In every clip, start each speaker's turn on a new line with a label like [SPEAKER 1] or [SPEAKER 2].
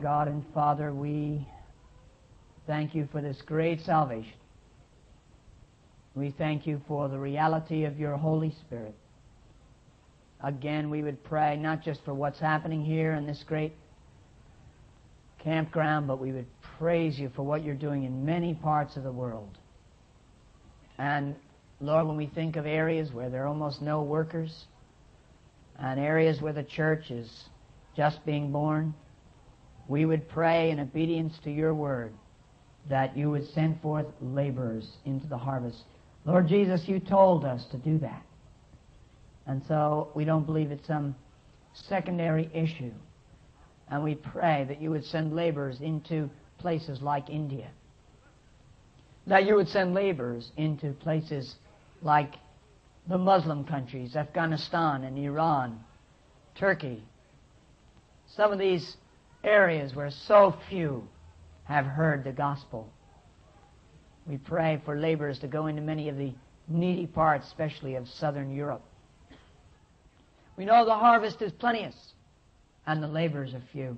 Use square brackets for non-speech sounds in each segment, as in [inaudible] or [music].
[SPEAKER 1] God and Father, we thank you for this great salvation. We thank you for the reality of your Holy Spirit. Again, we would pray not just for what's happening here in this great campground, but we would praise you for what you're doing in many parts of the world. And Lord, when we think of areas where there are almost no workers, and areas where the church is just being born, we would pray in obedience to your word that you would send forth laborers into the harvest. Lord Jesus, you told us to do that. And so we don't believe it's some secondary issue. And we pray that you would send laborers into places like India. That you would send laborers into places like the Muslim countries, Afghanistan and Iran, Turkey. Some of these areas where so few have heard the gospel. We pray for laborers to go into many of the needy parts, especially of southern Europe. We know the harvest is plenteous and the laborers are few.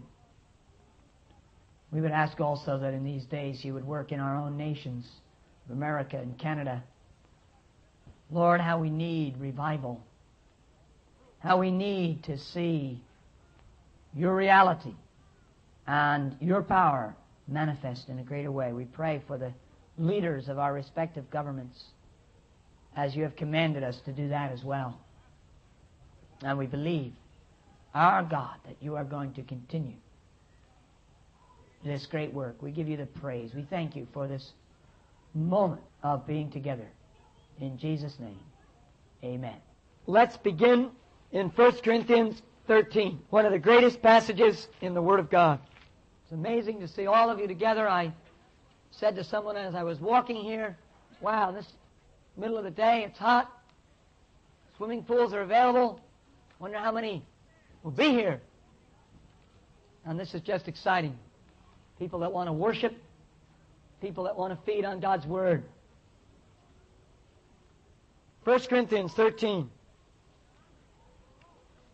[SPEAKER 1] We would ask also that in these days you would work in our own nations, America and Canada. Lord, how we need revival. How we need to see your reality and your power manifest in a greater way. We pray for the leaders of our respective governments as you have commanded us to do that as well. And we believe, our God, that you are going to continue this great work. We give you the praise. We thank you for this moment of being together. In Jesus' name, amen.
[SPEAKER 2] Let's begin in 1 Corinthians 13, one of the greatest passages in the Word of God.
[SPEAKER 1] It's amazing to see all of you together. I said to someone as I was walking here, wow, this middle of the day, it's hot. Swimming pools are available. Wonder how many will be here. And this is just exciting. People that want to worship, people that want to feed on God's Word.
[SPEAKER 2] 1 Corinthians 13.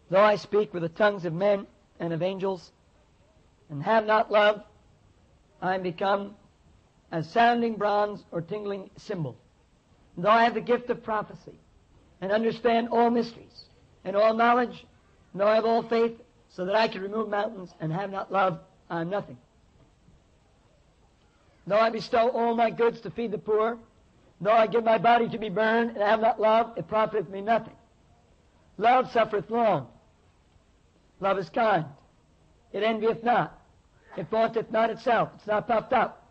[SPEAKER 2] Though I speak with the tongues of men and of angels, and have not love, I am become as sounding bronze or tingling cymbal. Though I have the gift of prophecy, and understand all mysteries, and all knowledge, though I have all faith, so that I can remove mountains, and have not love, I am nothing. Though I bestow all my goods to feed the poor, though I give my body to be burned, and have not love, it profiteth me nothing. Love suffereth long. Love is kind. It envieth not. It vaunteth not itself. It's not puffed up.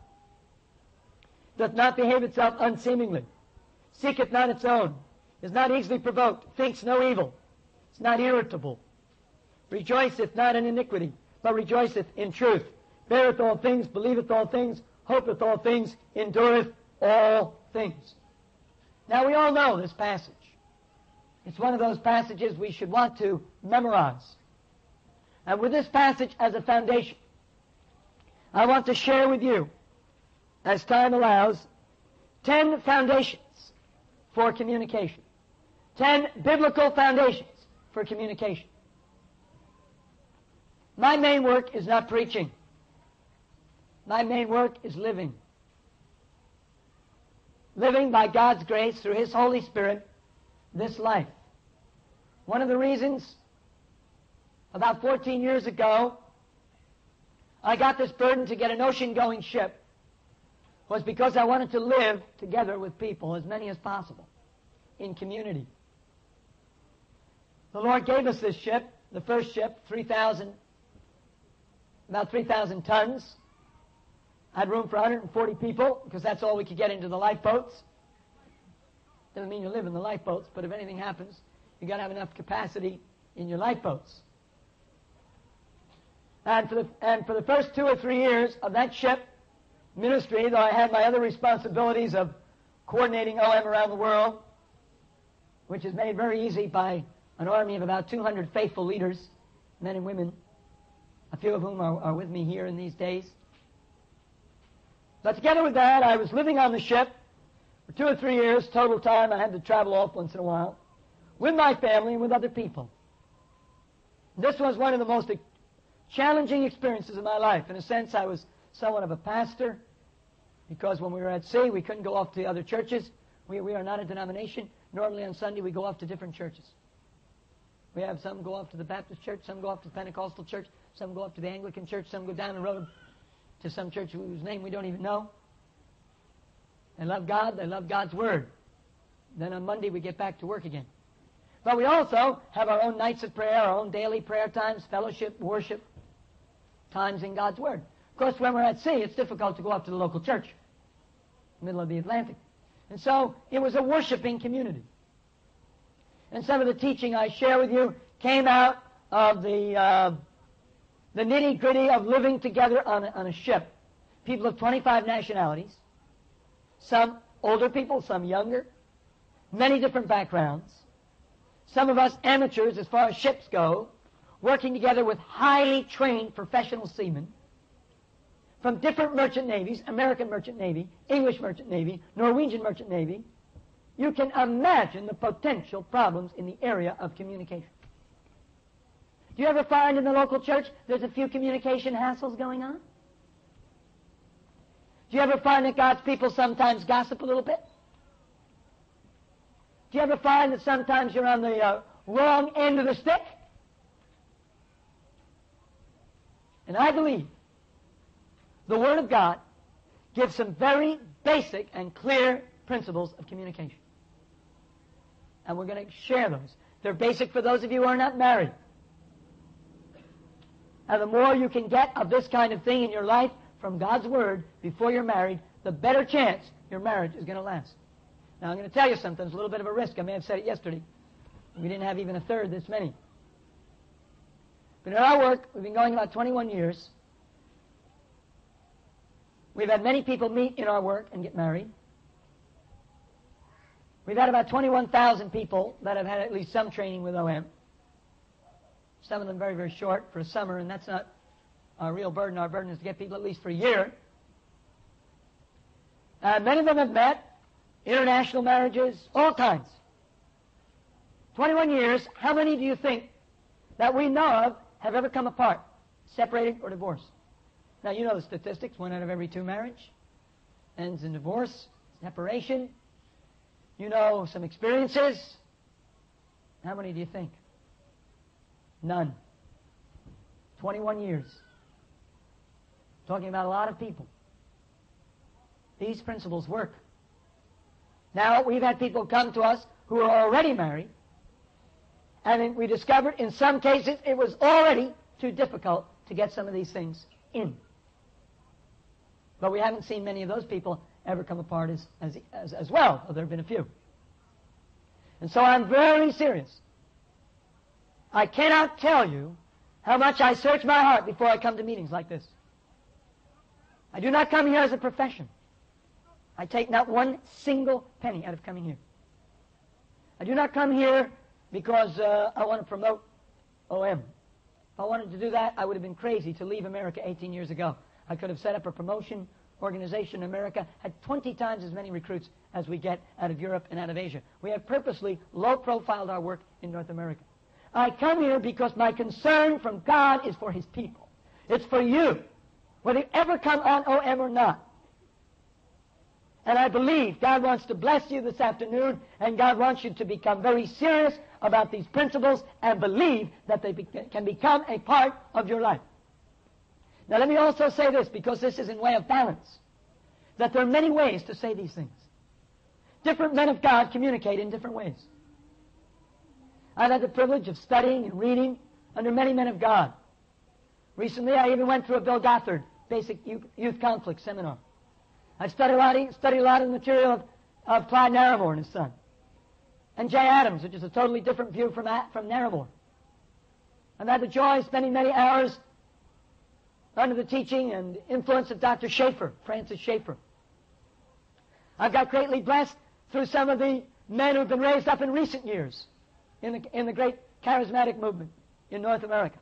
[SPEAKER 2] Doth not behave itself unseemingly. Seeketh not its own. Is not easily provoked. Thinks no evil. It's not irritable. Rejoiceth not in iniquity, but rejoiceth in truth. Beareth all things, believeth all things, hopeth all things, endureth all things. Now we all know this passage. It's one of those passages we should want to memorize. And with this passage as a foundation, I want to share with you, as time allows, ten foundations for communication. Ten biblical foundations for communication. My main work is not preaching. My main work is living. Living by God's grace through His Holy Spirit this life. One of the reasons about 14 years ago, I got this burden to get an ocean-going ship was because I wanted to live together with people, as many as possible, in community. The Lord gave us this ship, the first ship, 3,000, about 3,000 tons. I had room for 140 people, because that's all we could get into the lifeboats. Doesn't mean you live in the lifeboats, but if anything happens, you've got to have enough capacity in your lifeboats. And for, the, and for the first two or three years of that ship ministry, though I had my other responsibilities of coordinating OM around the world, which is made very easy by an army of about 200 faithful leaders, men and women, a few of whom are, are with me here in these days. But together with that, I was living on the ship for two or three years, total time. I had to travel off once in a while with my family and with other people. This was one of the most challenging experiences in my life. In a sense, I was somewhat of a pastor because when we were at sea, we couldn't go off to the other churches. We, we are not a denomination. Normally on Sunday, we go off to different churches. We have some go off to the Baptist church, some go off to the Pentecostal church, some go off to the Anglican church, some go down the road to some church whose name we don't even know. They love God, they love God's Word. Then on Monday we get back to work again. But we also have our own nights of prayer, our own daily prayer times, fellowship, worship, times in God's Word. Of course, when we're at sea, it's difficult to go up to the local church, middle of the Atlantic. And so it was a worshiping community. And some of the teaching I share with you came out of the, uh, the nitty gritty of living together on a, on a ship. People of 25 nationalities, some older people, some younger, many different backgrounds. Some of us amateurs as far as ships go, working together with highly trained professional seamen from different merchant navies, American Merchant Navy, English Merchant Navy, Norwegian Merchant Navy, you can imagine the potential problems in the area of communication. Do you ever find in the local church there's a few communication hassles going on? Do you ever find that God's people sometimes gossip a little bit? Do you ever find that sometimes you're on the uh, wrong end of the stick? And I believe the Word of God gives some very basic and clear principles of communication. And we're going to share those. They're basic for those of you who are not married. And the more you can get of this kind of thing in your life from God's Word before you're married, the better chance your marriage is going to last. Now, I'm going to tell you something. It's a little bit of a risk. I may have said it yesterday. We didn't have even a third this many. But in our work, we've been going about 21 years. We've had many people meet in our work and get married. We've had about 21,000 people that have had at least some training with OM. Some of them very, very short for a summer, and that's not our real burden. Our burden is to get people at least for a year. Uh, many of them have met, international marriages, all kinds. 21 years, how many do you think that we know of have ever come apart, separated, or divorced? Now, you know the statistics. One out of every two marriage ends in divorce, separation. You know some experiences. How many do you think? None. 21 years. Talking about a lot of people. These principles work. Now, we've had people come to us who are already married, and we discovered in some cases it was already too difficult to get some of these things in. But we haven't seen many of those people ever come apart as, as, as, as well, though there have been a few. And so I'm very serious. I cannot tell you how much I search my heart before I come to meetings like this. I do not come here as a profession. I take not one single penny out of coming here. I do not come here because uh, I want to promote OM. If I wanted to do that, I would have been crazy to leave America 18 years ago. I could have set up a promotion organization in America, had 20 times as many recruits as we get out of Europe and out of Asia. We have purposely low-profiled our work in North America. I come here because my concern from God is for His people. It's for you, whether you ever come on OM or not. And I believe God wants to bless you this afternoon, and God wants you to become very serious about these principles and believe that they be- can become a part of your life. Now let me also say this, because this is in way of balance, that there are many ways to say these things. Different men of God communicate in different ways. I've had the privilege of studying and reading under many men of God. Recently, I even went through a Bill Gothard basic youth conflict seminar. I studied a lot, studied a lot of the material of, of Clyde Narramore and his son. And Jay Adams, which is a totally different view from, from Narramore. I've had the joy of spending many hours under the teaching and influence of Dr. Schaeffer, Francis Schaeffer. I've got greatly blessed through some of the men who've been raised up in recent years in the, in the great charismatic movement in North America.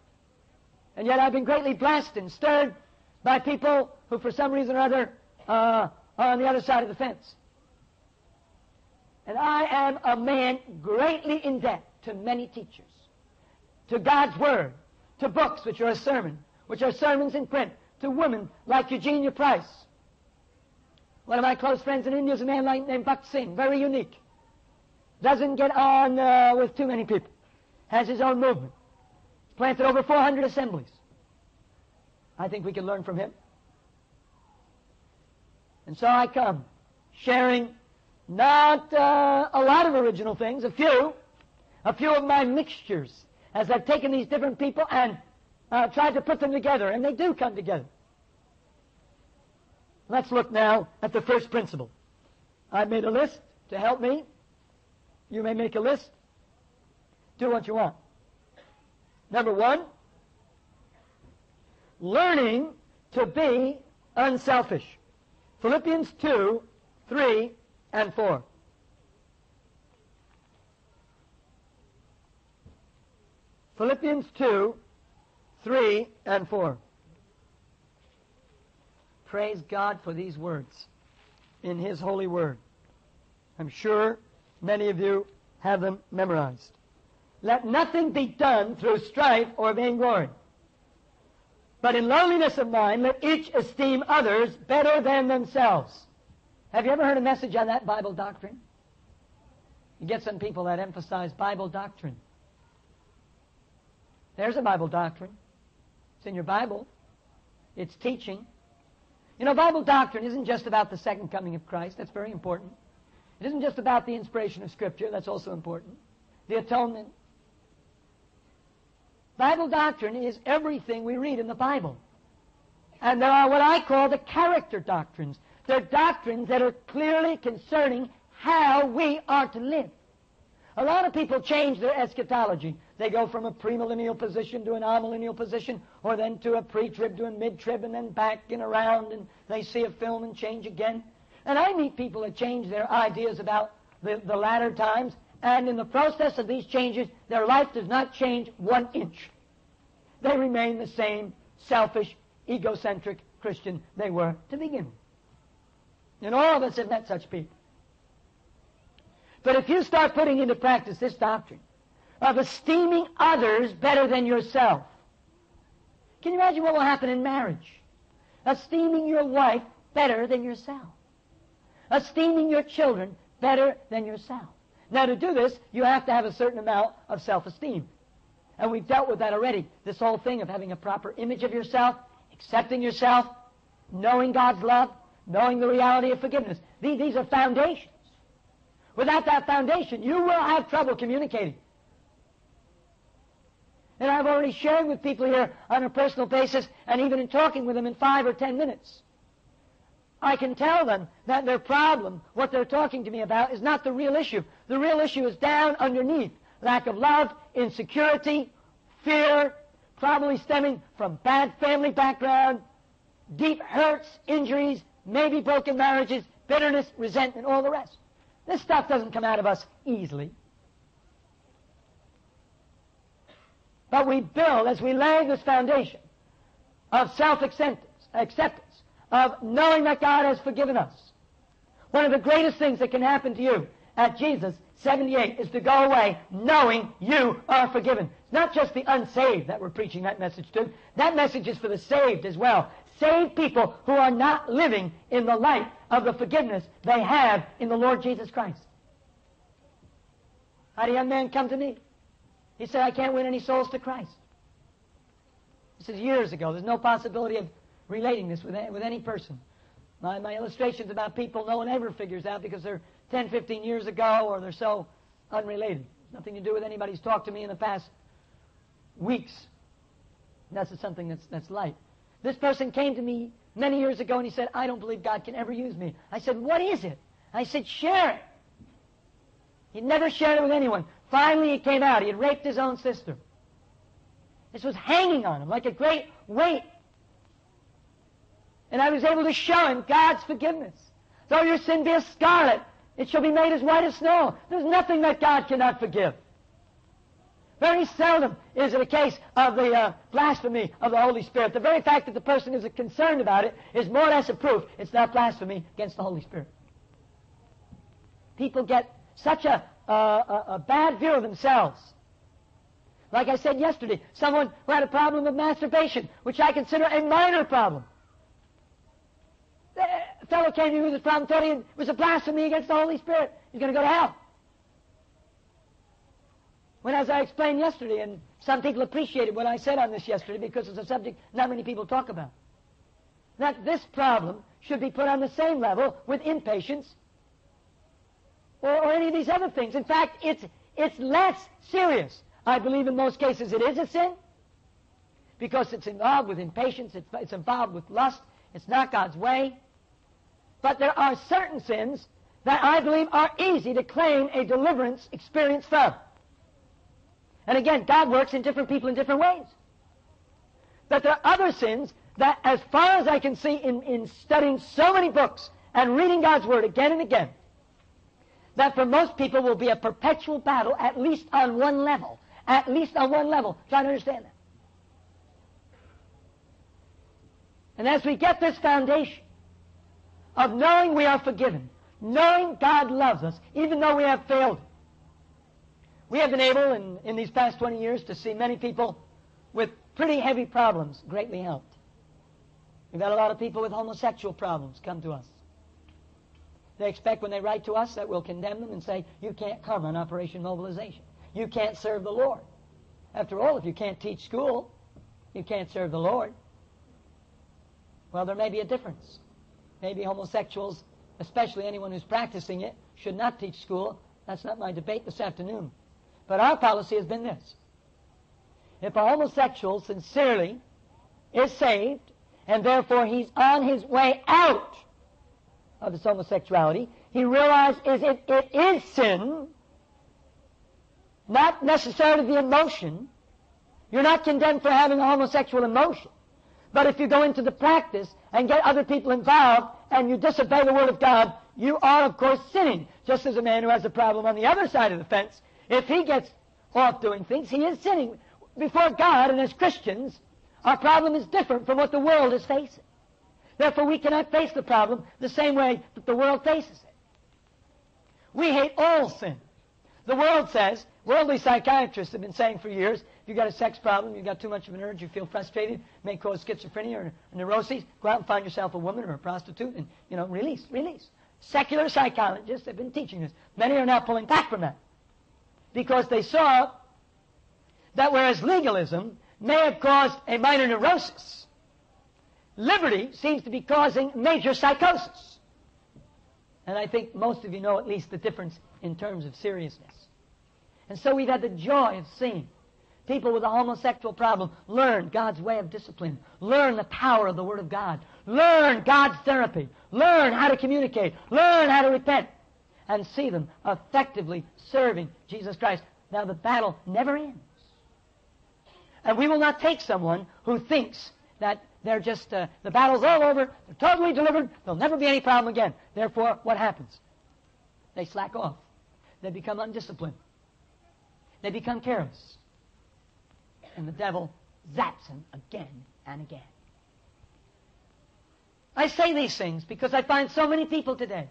[SPEAKER 2] And yet I've been greatly blessed and stirred by people who, for some reason or other, uh, on the other side of the fence. And I am a man greatly in debt to many teachers, to God's Word, to books which are a sermon, which are sermons in print, to women like Eugenia Price. One of my close friends in India is a man like, named Bakht Singh, very unique. Doesn't get on uh, with too many people. Has his own movement. Planted over 400 assemblies. I think we can learn from him. And so I come, sharing not uh, a lot of original things, a few, a few of my mixtures, as I've taken these different people and uh, tried to put them together, and they do come together. Let's look now at the first principle. I made a list to help me. You may make a list. Do what you want. Number one, learning to be unselfish. Philippians 2, 3, and 4. Philippians 2, 3, and 4. Praise God for these words in His holy word. I'm sure many of you have them memorized. Let nothing be done through strife or vainglory. But in lowliness of mind, let each esteem others better than themselves. Have you ever heard a message on that Bible doctrine? You get some people that emphasize Bible doctrine. There's a Bible doctrine. It's in your Bible. It's teaching. You know, Bible doctrine isn't just about the second coming of Christ. That's very important. It isn't just about the inspiration of Scripture. That's also important. The atonement. Bible doctrine is everything we read in the Bible. And there are what I call the character doctrines. They're doctrines that are clearly concerning how we are to live. A lot of people change their eschatology. They go from a premillennial position to an amillennial position, or then to a pre-trib to a mid-trib, and then back and around, and they see a film and change again. And I meet people that change their ideas about the, the latter times, and in the process of these changes, their life does not change one inch. They remain the same selfish, egocentric Christian they were to begin with. And all of us have met such people. But if you start putting into practice this doctrine of esteeming others better than yourself, can you imagine what will happen in marriage? Esteeming your wife better than yourself. Esteeming your children better than yourself. Now, to do this, you have to have a certain amount of self-esteem. And we've dealt with that already. This whole thing of having a proper image of yourself, accepting yourself, knowing God's love, knowing the reality of forgiveness. These, these are foundations. Without that foundation, you will have trouble communicating. And I've already shared with people here on a personal basis and even in talking with them in five or ten minutes. I can tell them that their problem, what they're talking to me about, is not the real issue. The real issue is down underneath. Lack of love, insecurity, fear, probably stemming from bad family background, deep hurts, injuries, maybe broken marriages, bitterness, resentment, all the rest. This stuff doesn't come out of us easily. But we build, as we lay this foundation of self-acceptance, acceptance, of knowing that God has forgiven us. One of the greatest things that can happen to you at Jesus 78 is to go away knowing you are forgiven. It's not just the unsaved that we're preaching that message to. That message is for the saved as well. Saved people who are not living in the light of the forgiveness they have in the Lord Jesus Christ. I had a young man come to me. He said, I can't win any souls to Christ. This is years ago. There's no possibility of relating this with, with any person. My, my illustrations about people no one ever figures out because they're 10, 15 years ago or they're so unrelated. Nothing to do with anybody who's talked to me in the past weeks. That's something that's, that's light. This person came to me many years ago and he said, I don't believe God can ever use me. I said, what is it? I said, share it. He'd never shared it with anyone. Finally, it came out. He had raped his own sister. This was hanging on him like a great weight. And I was able to show him God's forgiveness. Though your sin be as scarlet, it shall be made as white as snow. There's nothing that God cannot forgive. Very seldom is it a case of the uh, blasphemy of the Holy Spirit. The very fact that the person is concerned about it is more or less a proof it's not blasphemy against the Holy Spirit. People get such a, uh, a, a bad view of themselves
[SPEAKER 1] Like I said yesterday, someone who had a problem with masturbation, which I consider a minor problem. A fellow came to me with this problem, thought it was a blasphemy against the Holy Spirit. He's going to go to hell. When, as I explained yesterday, and some people appreciated what I said on this yesterday because it's a subject not many people talk about, that this problem should be put on the same level with impatience or, or any of these other things. In fact, it's, it's less serious. I believe in most cases it is a sin because it's involved with impatience, it's, it's involved with lust, it's not God's way. But there are certain sins that I believe are easy to claim a deliverance experience from. And again, God works in different people in different ways. But there are other sins that, as far as I can see in, in studying so many books and reading God's Word again and again, that for most people will be a perpetual battle, at least on one level. At least on one level. Try to understand that. And as we get this foundation of knowing we are forgiven, knowing God loves us, even though we have failed, we have been able, in, in these past 20 years, to see many people with pretty heavy problems greatly helped. We've had a lot of people with homosexual problems come to us. They expect when they write to us that we'll condemn them and say, you can't come on Operation Mobilization. You can't serve the Lord. After all, if you can't teach school, you can't serve the Lord. Well, there may be a difference. Maybe homosexuals, especially anyone who's practicing it, should not teach school. That's not my debate this afternoon. But our policy has been this. If a homosexual sincerely is saved, and therefore he's on his way out of his homosexuality, he realizes it, it is sin, not necessarily the emotion. You're not condemned for having a homosexual emotion. But if you go into the practice and get other people involved and you disobey the Word of God, you are, of course, sinning. Just as a man who has a problem on the other side of the fence, if he gets off doing things, he is sinning. Before God and as Christians, our problem is different from what the world is facing. Therefore, we cannot face the problem the same way that the world faces it. We hate all sin. The world says, worldly psychiatrists have been saying for years, if you've got a sex problem, you've got too much of an urge, you feel frustrated, may cause schizophrenia or neuroses, go out and find yourself a woman or a prostitute and, you know, release, release. Secular psychologists have been teaching this. Many are now pulling back from that because they saw that whereas legalism may have caused a minor neurosis, liberty seems to be causing major psychosis. And I think most of you know at least the difference in terms of seriousness. And so we've had the joy of seeing people with a homosexual problem learn God's way of discipline, learn the power of the Word of God, learn God's therapy, learn how to communicate, learn how to repent, and see them effectively serving Jesus Christ. Now the battle never ends. And we will not take someone who thinks that they're just, uh, the battle's all over, they're totally delivered, there'll never be any problem again. Therefore, what happens? They slack off. They become undisciplined. They become careless. And the devil zaps him again and again. I say these things because I find so many people today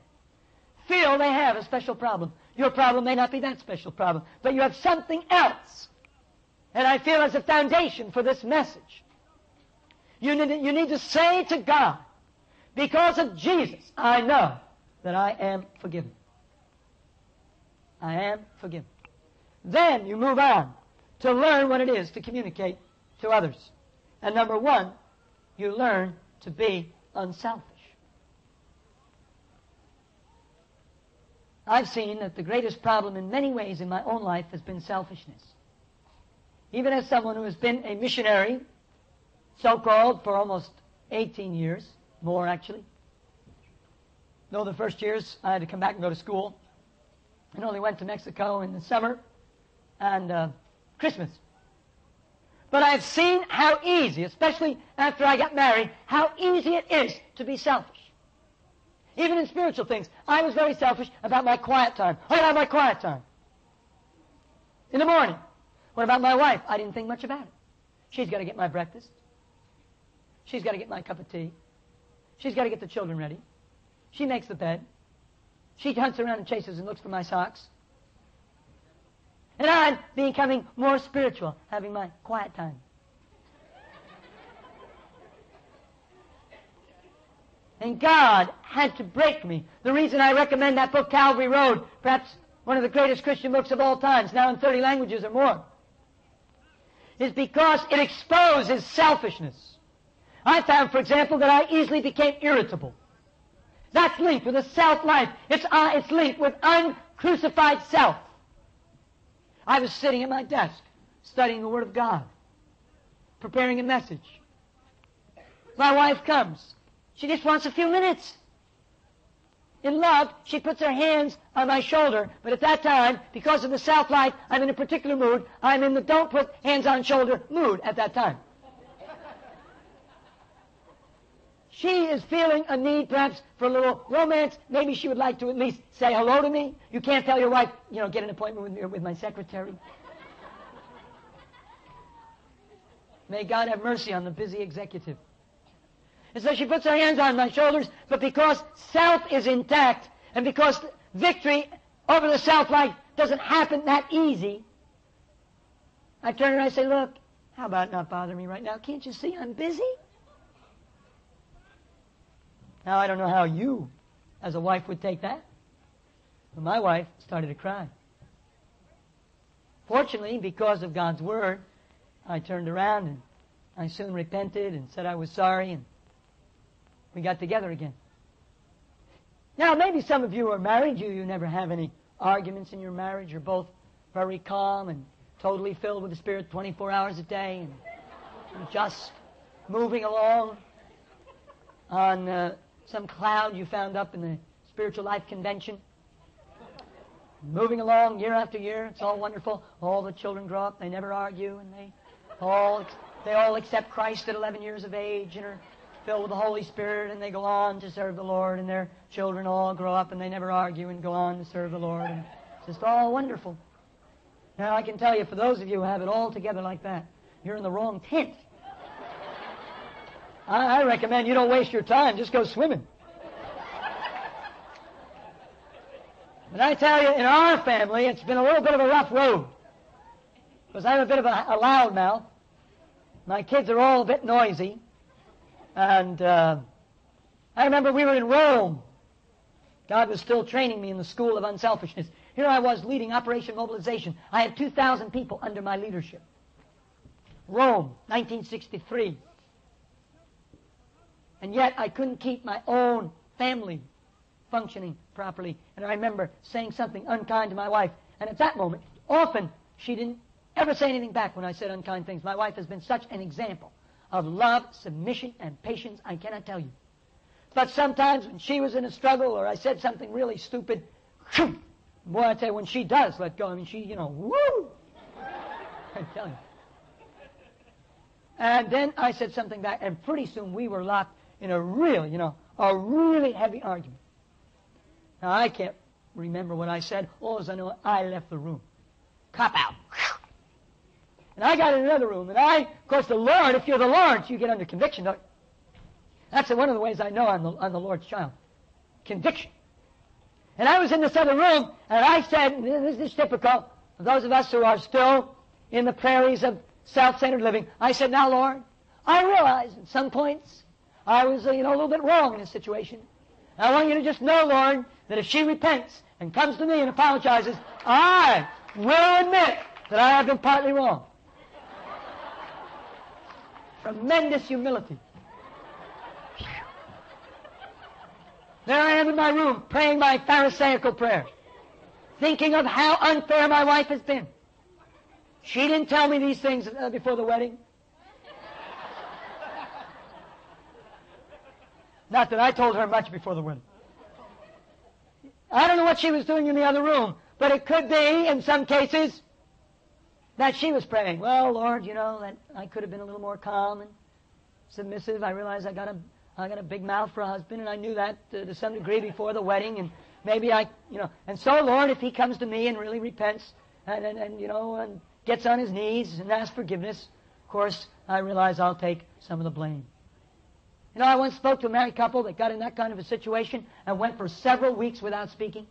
[SPEAKER 1] feel they have a special problem. Your problem may not be that special problem, but you have something else. And I feel as a foundation for this message. You need, you need to say to God, because of Jesus, I know that I am forgiven. I am forgiven. Then you move on to learn what it is to communicate to others. And number one, you learn to be unselfish. I've seen that the greatest problem in many ways in my own life has been selfishness. Even as someone who has been a missionary, so-called, for almost 18 years, more actually. Though the first years I had to come back and go to school, and only went to Mexico in the summer and uh, Christmas. But I've seen how easy, especially after I got married, how easy it is to be selfish. Even in spiritual things. I was very selfish about my quiet time. I have my quiet time. In the morning. What about my wife? I didn't think much about it. She's got to get my breakfast. She's got to get my cup of tea. She's got to get the children ready. She makes the bed. She hunts around and chases and looks for my socks. And I'm becoming more spiritual, having my quiet time. And God had to break me. The reason I recommend that book, Calvary Road, perhaps one of the greatest Christian books of all times, now in 30 languages or more, is because it exposes selfishness. I found, for example, that I easily became irritable. That's linked with a self-life. It's, uh, it's linked with uncrucified self. I was sitting at my desk, studying the Word of God, preparing a message. My wife comes. She just wants a few minutes. In love, she puts her hands on my shoulder, but at that time, because of the self-life, I'm in a particular mood. I'm in the don't put hands on shoulder mood at that time. She is feeling a need, perhaps, for a little romance. Maybe she would like to at least say hello to me. You can't tell your wife, you know, get an appointment with, with my secretary. May God have mercy on the busy executive. And so she puts her hands on my shoulders, but because self is intact, and because victory over the self-life doesn't happen that easy, I turn and I say, look, how about not bothering me right now? Can't you see I'm busy? Now, I don't know how you, as a wife, would take that. But my wife started to cry. Fortunately, because of God's word, I turned around and I soon repented and said I was sorry and we got together again. Now, maybe some of you are married. You, you never have any arguments in your marriage. You're both very calm and totally filled with the Spirit 24 hours a day and, just moving along on uh, some cloud you found up in the Spiritual Life Convention. Moving along year after year. It's all wonderful. All the children grow up. They never argue and they all, they all accept Christ at 11 years of age and are filled with the Holy Spirit, and they go on to serve the Lord, and their children all grow up and they never argue and go on to serve the Lord. And it's just all wonderful. Now, I can tell you, for those of you who have it all together like that, you're in the wrong tent. I, I recommend you don't waste your time, just go swimming. But I tell you, in our family, it's been a little bit of a rough road. Because I'm a bit of a, a loudmouth. My kids are all a bit noisy. And uh, I remember we were in Rome. God was still training me in the school of unselfishness. Here I was leading Operation Mobilization. I had 2,000 people under my leadership. Rome, 1963. And yet I couldn't keep my own family functioning properly. And I remember saying something unkind to my wife. And at that moment, often she didn't ever say anything back when I said unkind things. My wife has been such an example of love, submission, and patience, I cannot tell you. But sometimes when she was in a struggle or I said something really stupid, boy, I tell you, when she does let go, I mean, she, you know, woo! [laughs] I tell you. And then I said something back, and pretty soon we were locked in a real, you know, a really heavy argument. Now, I can't remember what I said. All I know, I left the room. Cop out. And I got in another room, and I, of course, the Lord, if you're the Lord, you get under conviction, don't? That's one of the ways I know I'm the, I'm the Lord's child. Conviction. And I was in this other room, and I said, this is typical of those of us who are still in the prairies of self-centered living. I said, now, Lord, I realize at some points I was, uh, you know, a little bit wrong in this situation. I want you to just know, Lord, that if she repents and comes to me and apologizes, I will admit that I have been partly wrong. Tremendous humility. There I am in my room praying my Pharisaical prayer, thinking of how unfair my wife has been. She didn't tell me these things uh, before the wedding. Not that I told her much before the wedding. I don't know what she was doing in the other room, but it could be, in some cases, that she was praying, well, Lord, you know, that I could have been a little more calm and submissive. I realized I got a, I got a big mouth for a husband, and I knew that to, to some degree before the wedding, and maybe I, you know, and so, Lord, if he comes to me and really repents and, and, and you know, and gets on his knees and asks forgiveness, of course, I realize I'll take some of the blame. You know, I once spoke to a married couple that got in that kind of a situation and went for several weeks without speaking.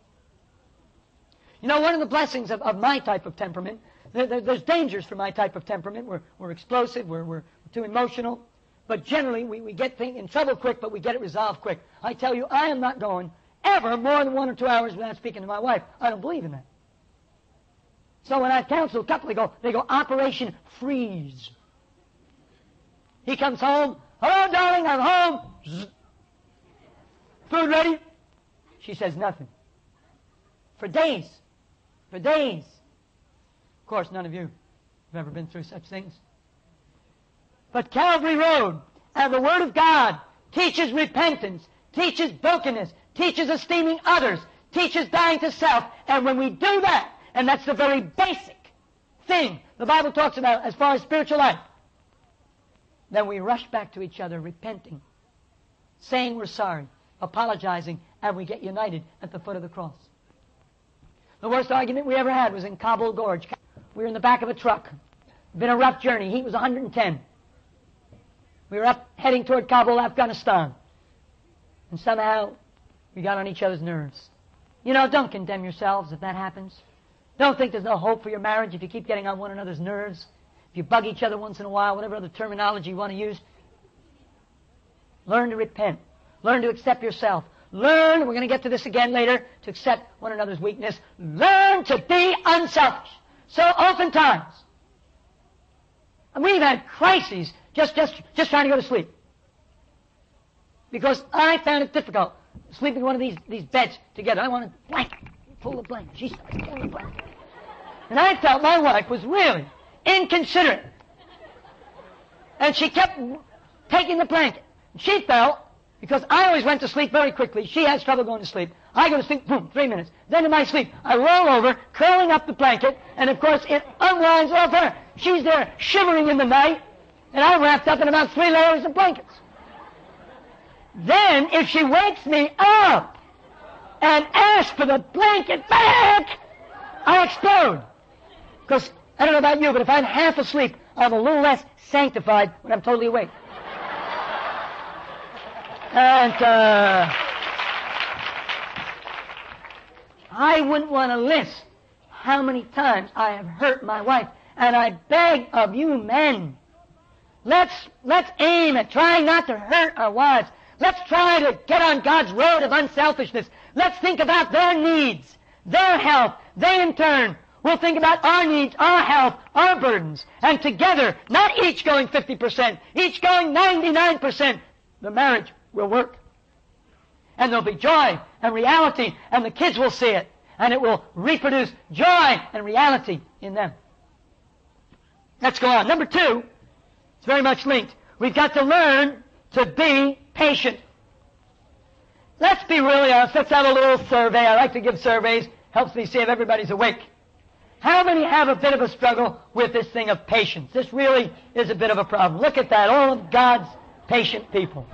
[SPEAKER 1] You know, one of the blessings of, of my type of temperament, there, there, there's dangers for my type of temperament. We're, we're explosive, we're, we're too emotional, but generally we, we get things in trouble quick, but we get it resolved quick. I tell you, I am not going ever more than one or two hours without speaking to my wife. I don't believe in that. So when I counsel a couple, they go, they go, Operation Freeze. He comes home, hello, darling, I'm home. Zzz. Food ready? She says nothing. For days. For days. Of course, none of you have ever been through such things. But Calvary Road and the Word of God teaches repentance, teaches brokenness, teaches esteeming others, teaches dying to self. And when we do that, and that's the very basic thing the Bible talks about as far as spiritual life, then we rush back to each other repenting, saying we're sorry, apologizing, and we get united at the foot of the cross. The worst argument we ever had was in Kabul Gorge. We were in the back of a truck. Been a rough journey. Heat was 110. We were up heading toward Kabul, Afghanistan. And somehow we got on each other's nerves. You know, don't condemn yourselves if that happens. Don't think there's no hope for your marriage if you keep getting on one another's nerves. You bug each other once in a while, whatever other terminology you want to use. Learn to repent. Learn to accept yourself. Learn, we're going to get to this again later, to accept one another's weakness. Learn to be unselfish. So oftentimes, and we've had crises just, just, just trying to go to sleep. Because I found it difficult sleeping in one of these, these beds together. I wanted blanket, pull the blanket. She started pulling the blanket. And I felt my wife was really inconsiderate. And she kept taking the blanket. She fell, because I always went to sleep very quickly, she has trouble going to sleep. I go to sleep, boom, three minutes. Then in my sleep, I roll over, curling up the blanket, and of course it unwinds off her. She's there shivering in the night, and I'm wrapped up in about three layers of blankets. Then, if she wakes me up and asks for the blanket back, I explode. Because, I don't know about you, but if I'm half asleep, I'm a little less sanctified when I'm totally awake. And, uh, I wouldn't want to list how many times I have hurt my wife. And I beg of you men, let's, let's aim at trying not to hurt our wives. Let's try to get on God's road of unselfishness. Let's think about their needs, their health. They in turn will think about our needs, our health, our burdens. And together, not each going 50%, each going 99%, the marriage will work. And there'll be joy and reality, and the kids will see it. And it will reproduce joy and reality in them. Let's go on. Number two, it's very much linked. We've got to learn to be patient. Let's be really honest. Let's have a little survey. I like to give surveys. Helps me see if everybody's awake. How many have a bit of a struggle with this thing of patience? This really is a bit of a problem. Look at that. All of God's patient people.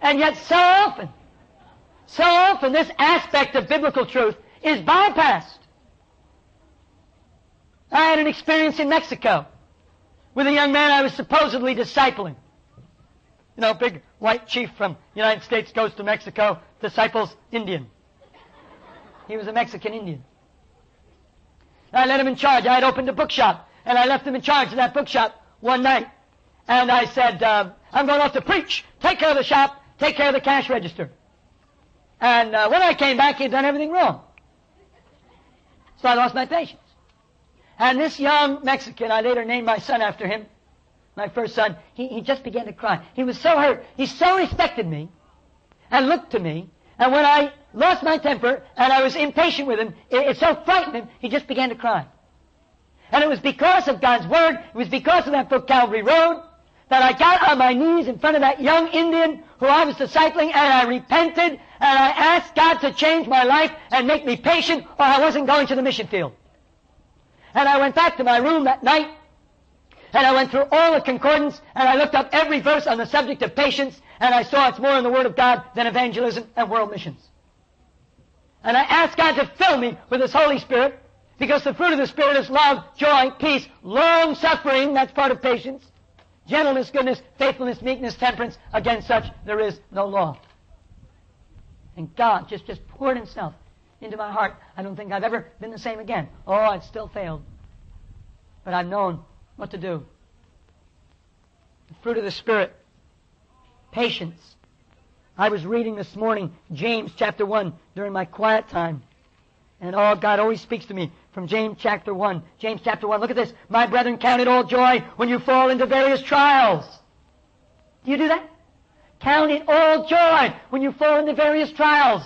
[SPEAKER 1] And yet so often, so often this aspect of biblical truth is bypassed. I had an experience in Mexico with a young man I was supposedly discipling. You know, big white chief from the United States goes to Mexico, disciples Indian. He was a Mexican Indian. I let him in charge. I had opened a bookshop, and I left him in charge of that bookshop one night. And I said, uh, I'm going off to preach. Take care of the shop. Take care of the cash register. And uh, when I came back, he'd done everything wrong. So I lost my patience. And this young Mexican, I later named my son after him, my first son, he, he just began to cry. He was so hurt. He so respected me and looked to me. And when I lost my temper and I was impatient with him, it, it so frightened him, he just began to cry. And it was because of God's Word, it was because of that book, Calvary Road, that I got on my knees in front of that young Indian who I was discipling and I repented and I asked God to change my life and make me patient or I wasn't going to the mission field. And I went back to my room that night, and I went through all the concordance, and I looked up every verse on the subject of patience, and I saw it's more in the Word of God than evangelism and world missions. And I asked God to fill me with His Holy Spirit, because the fruit of the Spirit is love, joy, peace, long suffering, that's part of patience, gentleness, goodness, faithfulness, meekness, temperance. Against such there is no law. And God just, just poured himself into my heart. I don't think I've ever been the same again. Oh, I've still failed. But I've known what to do. The fruit of the Spirit. Patience. I was reading this morning James chapter 1 during my quiet time. And oh, God always speaks to me from James chapter 1. James chapter 1. Look at this. My brethren, count it all joy when you fall into various trials. Do you do that? Count it all joy when you fall into various trials.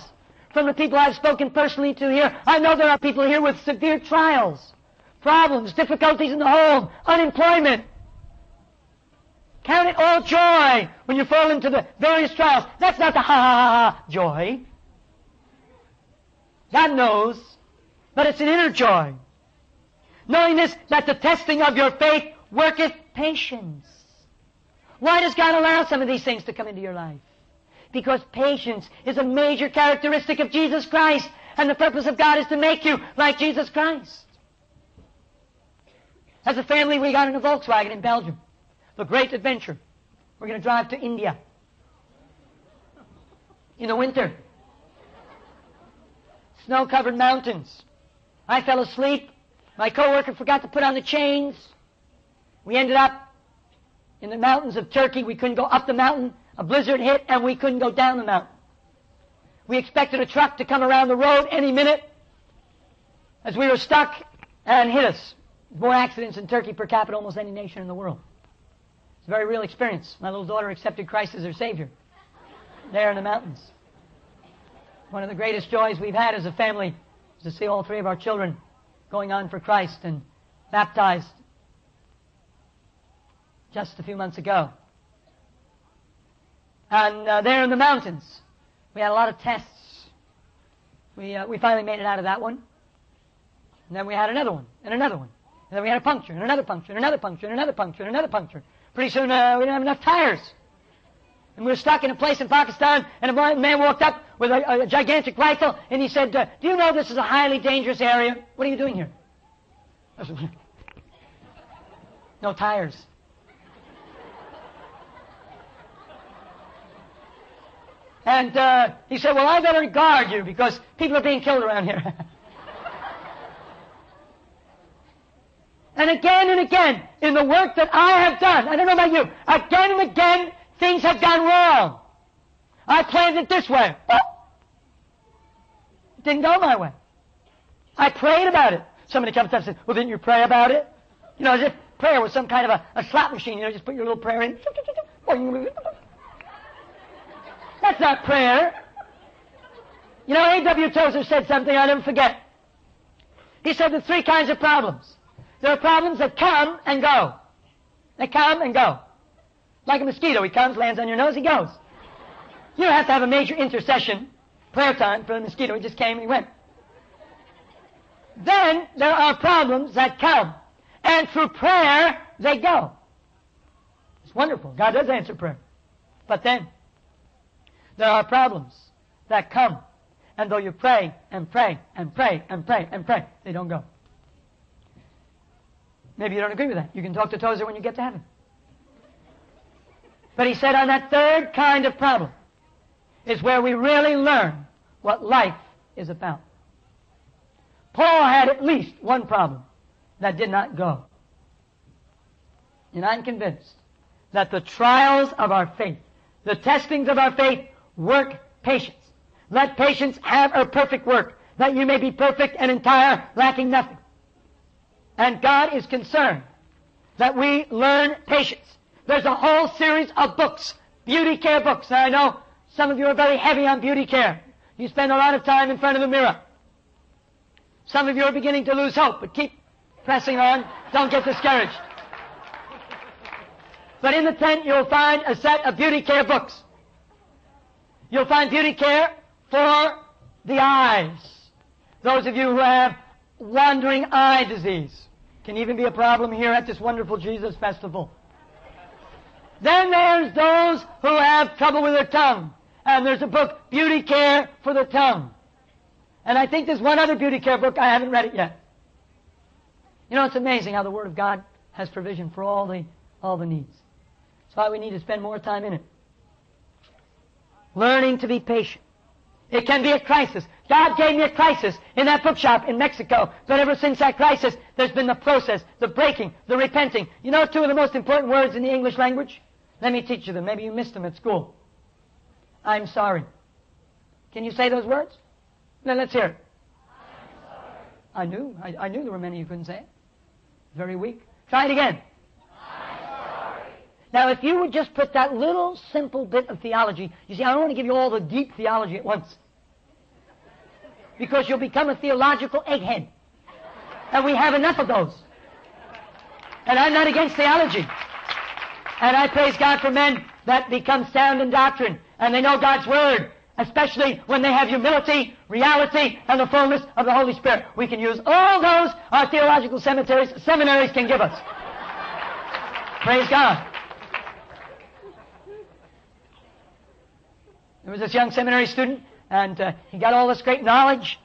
[SPEAKER 1] From the people I've spoken personally to here, I know there are people here with severe trials, problems, difficulties in the home, unemployment. Count it all joy when you fall into the various trials. That's not the ha ha ha ha joy. God knows, but it's an inner joy. Knowing this, that the testing of your faith worketh patience. Why does God allow some of these things to come into your life? Because patience is a major characteristic of Jesus Christ, and the purpose of God is to make you like Jesus Christ. As a family, we got in a Volkswagen in Belgium. The great adventure. We're going to drive to India in the winter. Snow-covered mountains. I fell asleep. My coworker forgot to put on the chains. We ended up in the mountains of Turkey. We couldn't go up the mountain. A blizzard hit and we couldn't go down the mountain. We expected a truck to come around the road any minute as we were stuck and hit us. More accidents in Turkey per capita almost any nation in the world. It's a very real experience. My little daughter accepted Christ as her Savior there in the mountains. One of the greatest joys we've had as a family is to see all three of our children going on for Christ and baptized just a few months ago. And uh, there in the mountains, we had a lot of tests. We, uh, we finally made it out of that one. And then we had another one, and another one. And then we had a puncture, and another puncture, and another puncture, and another puncture, and another puncture. Pretty soon uh, we didn't have enough tires. And we were stuck in a place in Pakistan, and a man walked up with a, a gigantic rifle, and he said, uh, Do you know this is a highly dangerous area? What are you doing here? I Said, [laughs] no tires. And uh, he said, Well, I better guard you because people are being killed around here. [laughs] and again and again, in the work that I have done, I don't know about you, again and again, things have gone wrong. I planned it this way. It didn't go my way. I prayed about it. Somebody comes up and says, Well, didn't you pray about it? You know, as if prayer was some kind of a, a slot machine. You know, just put your little prayer in. That's not prayer. You know, A.W. Tozer said something I'll never forget. He said there's three kinds of problems. There are problems that come and go. They come and go. Like a mosquito. He comes, lands on your nose, he goes. You don't have to have a major intercession, prayer time for the mosquito. He just came and he went. Then there are problems that come. And through prayer, they go. It's wonderful. God does answer prayer. But then, there are problems that come. And though you pray and pray and pray and pray and pray, they don't go. Maybe you don't agree with that. You can talk to Tozer when you get to heaven. But he said on that third kind of problem is where we really learn what life is about. Paul had at least one problem that did not go. And I'm convinced that the trials of our faith, the testings of our faith work patience. Let patience have her perfect work, that you may be perfect and entire, lacking nothing. And God is concerned that we learn patience. There's a whole series of books, beauty care books. I know some of you are very heavy on beauty care. You spend a lot of time in front of the mirror. Some of you are beginning to lose hope, but keep pressing on. Don't get discouraged. But in the tent, you'll find a set of beauty care books. You'll find beauty care for the eyes. Those of you who have wandering eye disease can even be a problem here at this wonderful Jesus festival. Then there's those who have trouble with their tongue. And there's a book, Beauty Care for the Tongue. And I think there's one other beauty care book. I haven't read it yet. You know, it's amazing how the Word of God has provision for all the, all the needs. That's why we need to spend more time in it. Learning to be patient
[SPEAKER 2] It can be a crisis. God gave me a crisis in that bookshop in Mexico. But ever since that crisis, there's been the process, the breaking, the repenting. You know two of the most important words in the English language? Let me teach you them. Maybe you missed them at school. I'm sorry. Can you say those words? Then let's hear it. I knew. I, I, knew there were many who couldn't say it. Very weak. Try it again. I'm sorry. Now, if you would just put that little simple bit of theology, you see, I don't want to give you all the deep theology at once. Because you'll become a theological egghead. And we have enough of those. And I'm not against theology. And I praise God for men that become sound in doctrine and they know God's Word, especially when they have humility, reality, and the fullness of the Holy Spirit. We can use all those our theological seminaries, seminaries can give us. praise God. There was this young seminary student, and uh, he got all this great knowledge,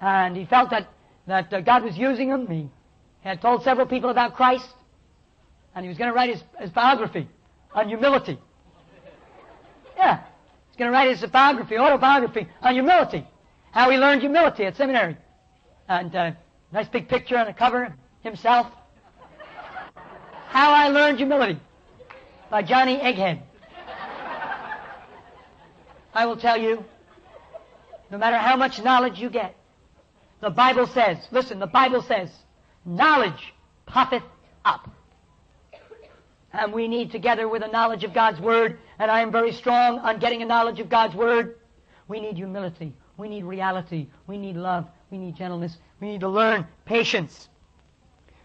[SPEAKER 2] and he felt that, that uh, God was using him. He had told several people about Christ, and he was going to write his, his biography on humility. Yeah. He's going to write his biography, autobiography on humility. How he learned humility at seminary. And uh, nice big picture on the cover, himself. How I Learned Humility by Johnny Egghead. I will tell you, no matter how much knowledge you get, the Bible says, listen, the Bible says, knowledge puffeth up. And we need together with a knowledge of God's Word, and I am very strong on getting a knowledge of God's Word. We need humility. We need reality. We need love. We need gentleness. We need to learn patience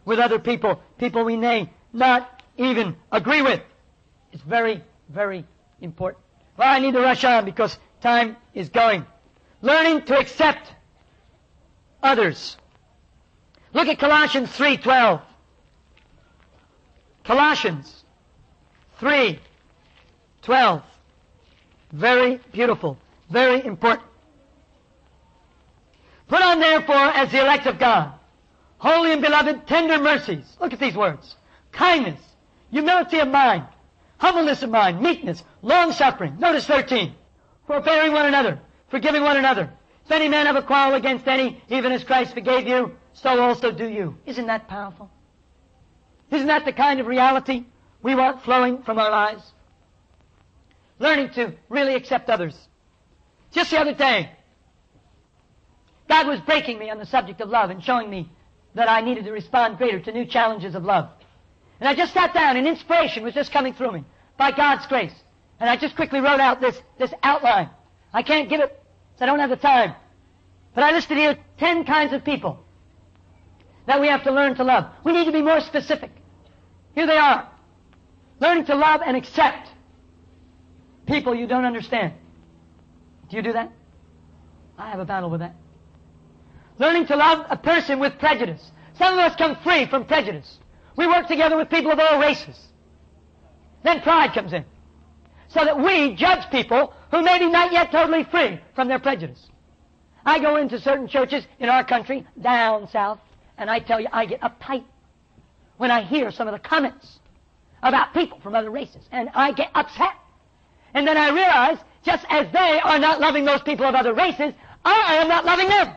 [SPEAKER 2] with other people, people we may not even agree with. It's very, very important. Well, I need to rush on because time is going. Learning to accept others. Look at Colossians 3:12. Colossians 3:12. Very beautiful, very important. Put on therefore as the elect of God, holy and beloved, tender mercies. Look at these words. Kindness, humility of mind, humbleness of mind, meekness, long suffering. Notice 13. Forbearing one another, forgiving one another. If any man have a quarrel against any, even as Christ forgave you, so also do you. Isn't that powerful? Isn't that the kind of reality we want flowing from our lives? Learning to really accept others. Just the other day, God was breaking me on the subject of love and showing me that I needed to respond greater to new challenges of love. And I just sat down and inspiration was just coming through me by God's grace. And I just quickly wrote out this, this outline. I can't give it, I don't have the time. But I listed here ten kinds of people that we have to learn to love. We need to be more specific. Here they are. Learning to love and accept people you don't understand. Do you do that? I have a battle with that. Learning to love a person with prejudice. Some of us come free from prejudice. We work together with people of all races. Then pride comes in. So that we judge people who may be not yet totally free from their prejudice. I go into certain churches in our country, down south, and I tell you, I get uptight when I hear some of the comments about people from other races, and I get upset. And then I realize, just as they are not loving those people of other races, I am not loving them.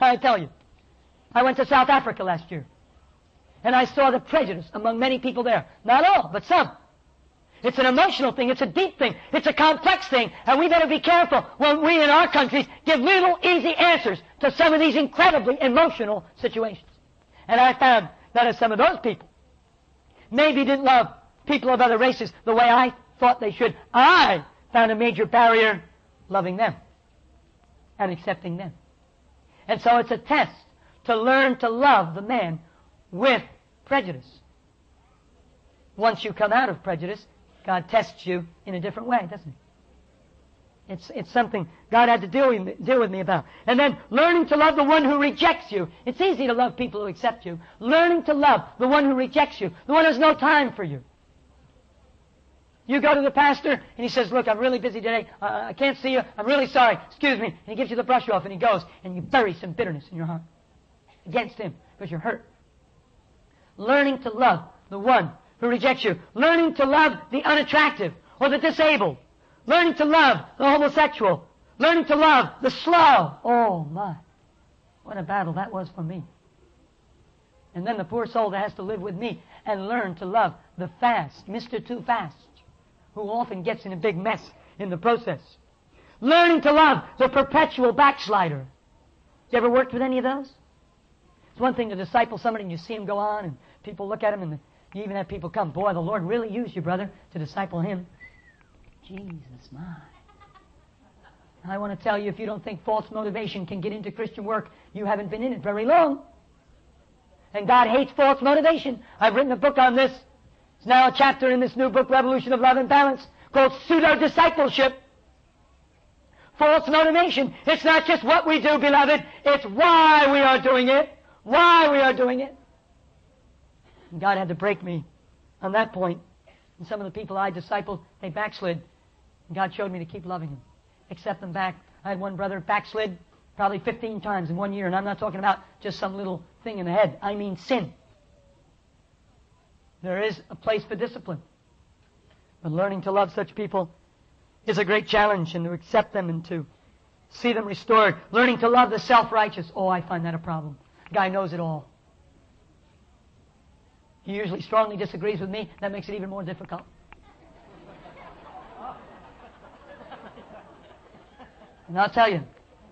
[SPEAKER 2] I tell you, I went to South Africa last year, and I saw the prejudice among many people there. Not all, but some. It's an emotional thing. It's a deep thing. It's a complex thing. And we better be careful when we in our countries give little easy answers to some of these incredibly emotional situations. And I found that as some of those people maybe didn't love people of other races the way I thought they should, I found a major barrier loving them and accepting them. And so it's a test to learn to love the man with prejudice. Once you come out of prejudice, God tests you in a different way, doesn't he? It's, it's something God had to deal with, deal with me about. And then learning to love the one who rejects you. It's easy to love people who accept you. Learning to love the one who rejects you, the one who has no time for you. You go to the pastor and he says, look, I'm really busy today. Uh, I can't see you. I'm really sorry. Excuse me. And he gives you the brush off and he goes and you bury some bitterness in your heart against him because you're hurt. Learning to love the one who rejects you. Learning to love the unattractive or the disabled. Learning to love the homosexual. Learning to love the slow. Oh my. What a battle that was for me. And then the poor soul that has to live with me and learn to love the fast, Mr. Too Fast, who often gets in a big mess in the process. Learning to love the perpetual backslider. You ever worked with any of those? It's one thing to disciple somebody and you see him go on and people look at him and you even have people come, boy, the Lord really used you, brother, to disciple him. Jesus, my. I want to tell you, if you don't think false motivation can get into Christian work, you haven't been in it very long. And God hates false motivation. I've written a book on this. It's now a chapter in this new book, Revolution of Love and Balance, called Pseudo Discipleship. False motivation. It's not just what we do, beloved. It's why we are doing it. Why we are doing it. And God had to break me on that point. And some of the people I discipled, they backslid. And God showed me to keep loving them, accept them back. I had one brother backslid probably 15 times in one year, and I'm not talking about just some little thing in the head. I mean sin. There is a place for discipline. But learning to love such people is a great challenge, and to accept them and to see them restored. Learning to love the self-righteous. Oh, I find that a problem. Guy knows it all. He usually strongly disagrees with me. That makes it even more difficult. And I'll tell you,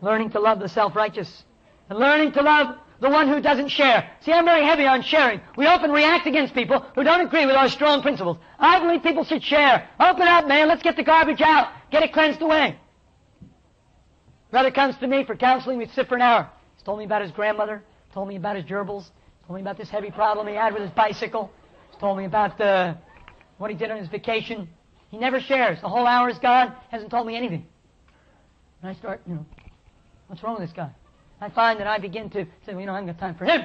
[SPEAKER 2] learning to love the self-righteous and learning to love the one who doesn't share. See, I'm very heavy on sharing. We often react against people who don't agree with our strong principles. I believe people should share. Open up, man. Let's get the garbage out. Get it cleansed away. Brother comes to me for counseling. We sit for an hour. He's told me about his grandmother. Told me about his gerbils. Told me about this heavy problem he had with his bicycle. He's told me about uh, what he did on his vacation. He never shares. The whole hour is gone. Hasn't told me anything. And I start, you know, what's wrong with this guy? I find that I begin to say, well, you know, I haven't got time for him.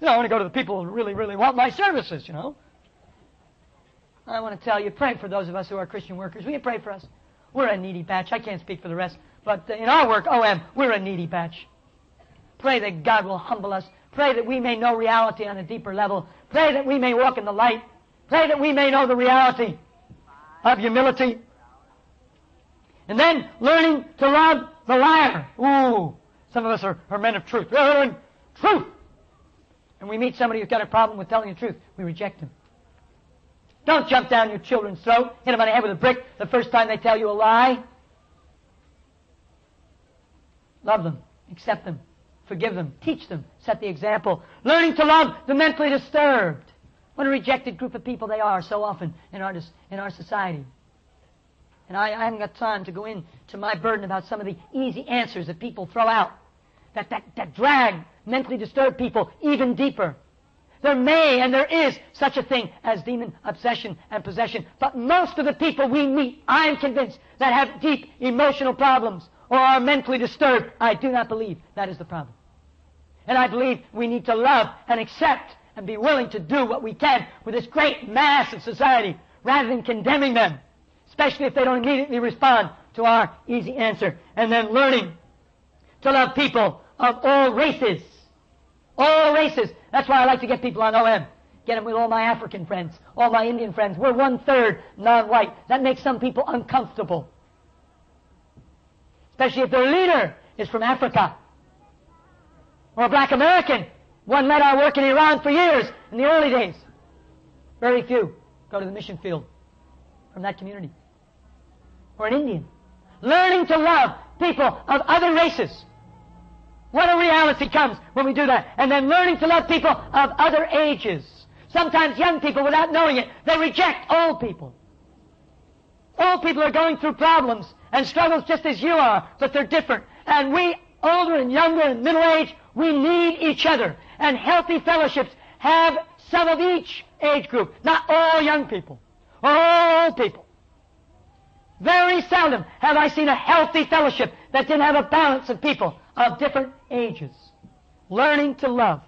[SPEAKER 2] You know, I want to go to the people who really, really want my services, you know. I want to tell you, pray for those of us who are Christian workers. Will you pray for us? We're a needy batch. I can't speak for the rest. But in our work, OM, we're a needy batch. Pray that God will humble us. Pray that we may know reality on a deeper level. Pray that we may walk in the light. Pray that we may know the reality of humility. And then learning to love the liar. Ooh, some of us are, are men of truth. Aaron, truth. And we meet somebody who's got a problem with telling the truth. We reject him. Don't jump down your children's throat, hit them on the head with a brick the first time they tell you a lie. Love them. Accept them. Forgive them. Teach them. Set the example. Learning to love the mentally disturbed. What a rejected group of people they are so often in our, in our society. And I, I haven't got time to go into my burden about some of the easy answers that people throw out that, that, that drag mentally disturbed people even deeper. There may and there is such a thing as demon obsession and possession. But most of the people we meet, I am convinced, that have deep emotional problems or are mentally disturbed, I do not believe that is the problem. And I believe we need to love and accept and be willing to do what we can with this great mass of society rather than condemning them, especially if they don't immediately respond to our easy answer. And then learning to love people of all races. All races. That's why I like to get people on OM. Get them with all my African friends, all my Indian friends. We're one third non-white. That makes some people uncomfortable. Especially if their leader is from Africa. Or a black American. One led our work in Iran for years in the early days. Very few go to the mission field from that community. Or an Indian. Learning to love people of other races. What a reality comes when we do that. And then learning to love people of other ages. Sometimes young people, without knowing it, they reject old people. Old people are going through problems and struggles just as you are, but they're different. And we, older and younger and middle age, we need each other. And healthy fellowships have some of each age group, not all young people all people. Very seldom have I seen a healthy fellowship that didn't have a balance of people of different ages. Learning to love.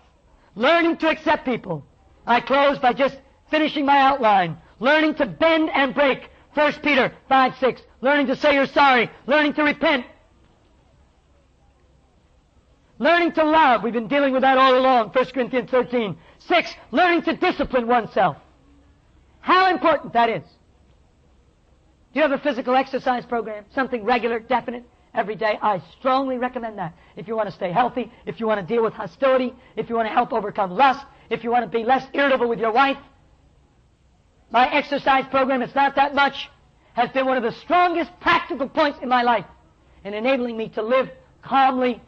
[SPEAKER 2] Learning to accept people. I close by just finishing my outline. Learning to bend and break. 1 Peter 5, 6. Learning to say you're sorry. Learning to repent. Learning to love. We've been dealing with that all along. 1 Corinthians 13. 6. Learning to discipline oneself. How important that is. Do you have a physical exercise program? Something regular, definite? every day. I strongly recommend that. If you want to stay healthy, if you want to deal with hostility, if you want to help overcome lust, if you want to be less irritable with your wife, my exercise program, it's not that much, has been one of the strongest practical points in my life in enabling me to live calmly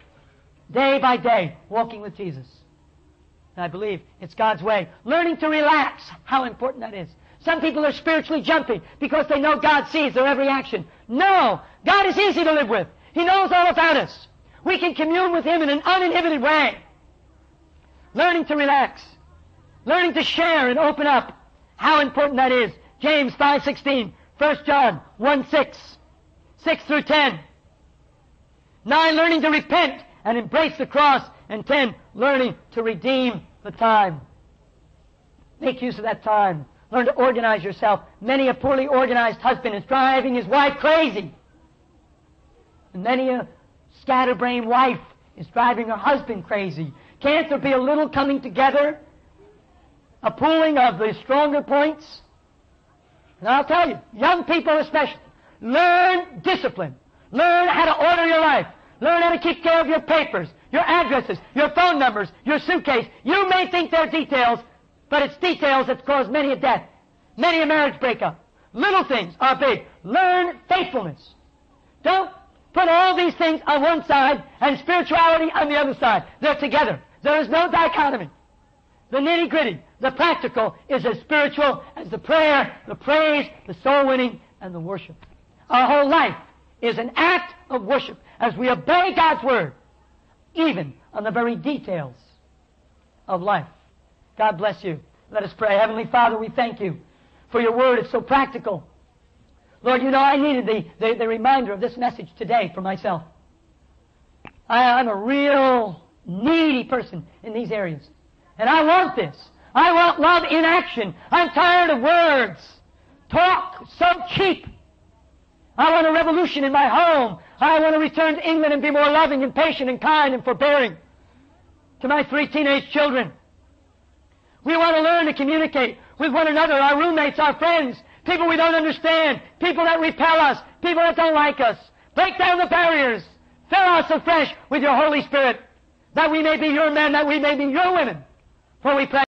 [SPEAKER 2] day by day, walking with Jesus. And I believe it's God's way. Learning to relax, how important that is. Some people are spiritually jumpy because they know God sees their every action. No! God is easy to live with. He knows all about us. We can commune with Him in an uninhibited way. Learning to relax. Learning to share and open up. How important that is. James 5.16. 1 John 1 6. 6 through 10. 9. Learning to repent and embrace the cross. And 10. Learning to redeem the time. Make use of that time. Learn to organize yourself. Many a poorly organized husband is driving his wife crazy. And many a scatterbrained wife is driving her husband crazy. Can't there be a little coming together? A pooling of the stronger points? And I'll tell you, young people especially, learn discipline. Learn how to order your life. Learn how to keep care of your papers, your addresses, your phone numbers, your suitcase. You may think they're details, but it's details that's caused many a death, many a marriage breakup. Little things are big. Learn faithfulness. Don't put all these things on one side and spirituality on the other side. They're together. There is no dichotomy. The nitty gritty, the practical, is as spiritual as the prayer, the praise, the soul winning, and the worship. Our whole life is an act of worship as we obey God's word, even on the very details of life. God bless you. Let us pray. Heavenly Father, we thank you for your word. It's so practical. Lord, you know I needed the, the, the reminder of this message today for myself. I, I'm a real needy person in these areas. And I want this. I want love in action. I'm tired of words. Talk so cheap. I want a revolution in my home. I want to return to England and be more loving and patient and kind and forbearing to my three teenage children. We want to learn to communicate with one another, our roommates, our friends, people we don't understand, people that repel us, people that don't like us. Break down the barriers. Fill us afresh with your Holy Spirit, that we may be your men, that we may be your women. For we pray.